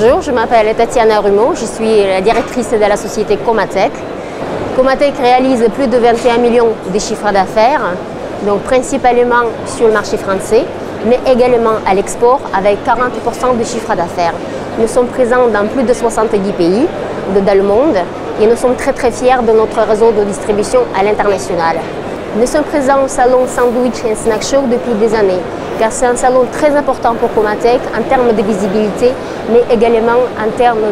Bonjour, je m'appelle Tatiana Rumeau, je suis la directrice de la société Comatec. Comatec réalise plus de 21 millions de chiffres d'affaires, donc principalement sur le marché français, mais également à l'export avec 40% de chiffre d'affaires. Nous sommes présents dans plus de 70 pays dans le monde et nous sommes très très fiers de notre réseau de distribution à l'international. Nous sommes présents au salon Sandwich and Snack Show depuis des années, car c'est un salon très important pour Comatec en termes de visibilité, mais également en termes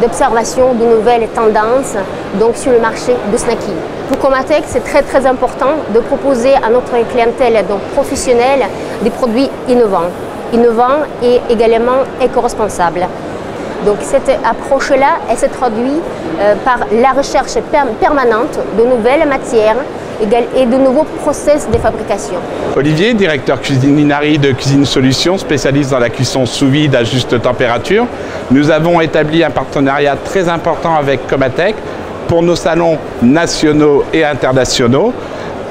d'observation de, nouvelles tendances donc sur le marché de snacking. Pour Comatec, c'est très très important de proposer à notre clientèle donc professionnelle des produits innovants, innovants et également éco-responsables. Donc cette approche-là, elle se traduit euh, par la recherche permanente de nouvelles matières et de nouveaux process de fabrication. Olivier, directeur cuisinari de Cuisine Solutions, spécialiste dans la cuisson sous vide à juste température. Nous avons établi un partenariat très important avec Comatec pour nos salons nationaux et internationaux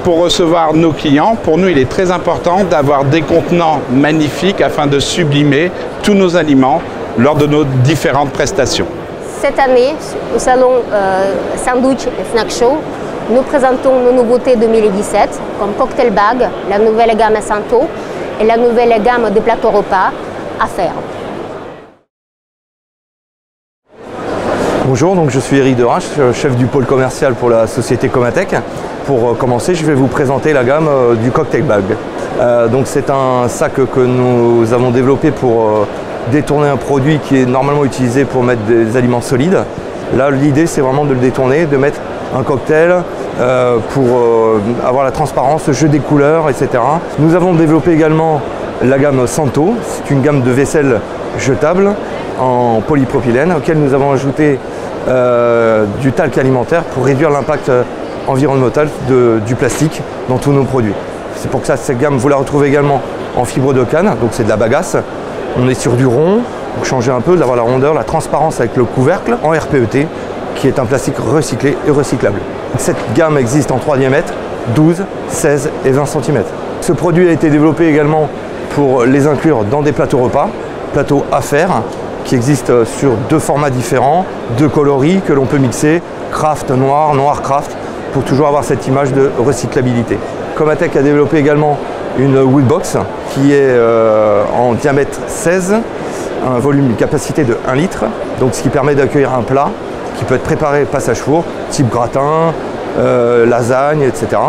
pour recevoir nos clients. Pour nous, il est très important d'avoir des contenants magnifiques afin de sublimer tous nos aliments lors de nos différentes prestations. Cette année, au salon euh, Sandwich et Snack Show, nous présentons nos nouveautés 2017 comme Cocktail Bag, la nouvelle gamme Santo et la nouvelle gamme de plateaux repas à faire. Bonjour, donc je suis Eric Derache, chef du pôle commercial pour la société Comatec. Pour euh, commencer, je vais vous présenter la gamme euh, du Cocktail Bag. donc c'est un sac que nous avons développé pour détourner un produit qui est normalement utilisé pour mettre des aliments solides. Là, l'idée, c'est vraiment de le détourner, de mettre un cocktail euh, pour euh, avoir la transparence, le jeu des couleurs, etc. Nous avons développé également la gamme Santo. C'est une gamme de vaisselle jetable en polypropylène auquel nous avons ajouté euh, du talc alimentaire pour réduire l'impact environnemental du plastique dans tous nos produits. C'est pour ça que cette gamme, vous la retrouvez également en fibre de canne, donc c'est de la bagasse, on est sur du rond, pour changer un peu, d'avoir la rondeur, la transparence avec le couvercle en RPET, qui est un plastique recyclé et recyclable. Cette gamme existe en 3 diamètres, 12, 16 et 20 cm. Ce produit a été développé également pour les inclure dans des plateaux repas, plateaux à faire, qui existent sur deux formats différents, deux coloris que l'on peut mixer, craft noir, noir craft, pour toujours avoir cette image de recyclabilité. Comatec a développé également une Woodbox qui est euh, en diamètre 16, un volume, une capacité de 1 litre, donc ce qui permet d'accueillir un plat qui peut être préparé passage four, type gratin, euh, lasagne, etc.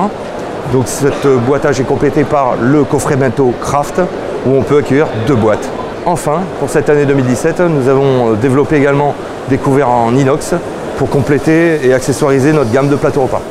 Donc cette boîtage est complété par le coffret bento Craft où on peut accueillir deux boîtes. Enfin, pour cette année 2017, nous avons développé également des couverts en inox pour compléter et accessoiriser notre gamme de plateaux repas.